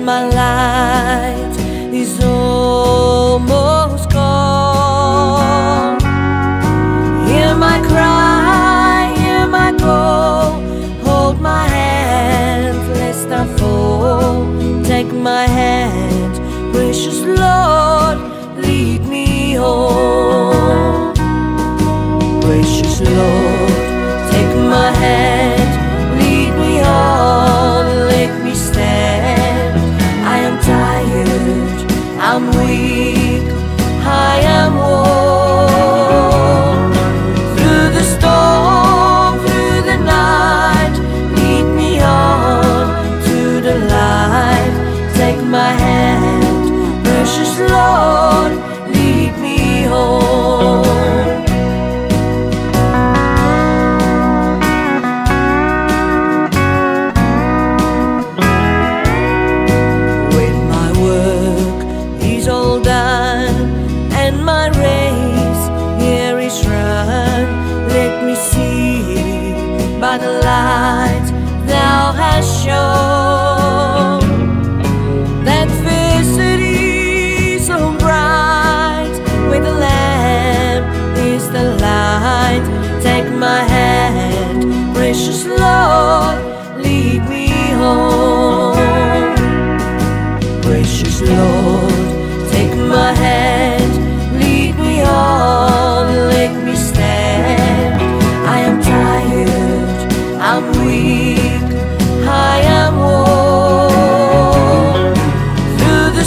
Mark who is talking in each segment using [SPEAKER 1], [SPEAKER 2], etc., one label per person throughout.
[SPEAKER 1] when my light is almost gone. Hear my cry, hear my call, hold my hand lest I fall. Take my hand, precious Lord, lead me home. Gracious Lord, take my hand,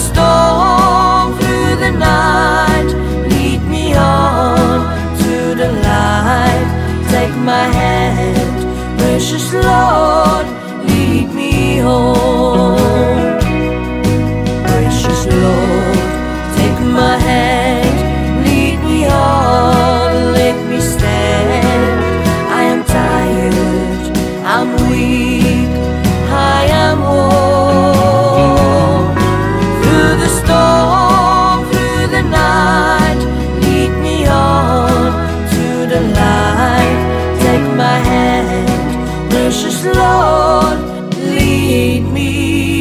[SPEAKER 1] storm, through the night. Lead me on to the light. Take my hand, precious Lord Lead me home. precious Lord, lead me.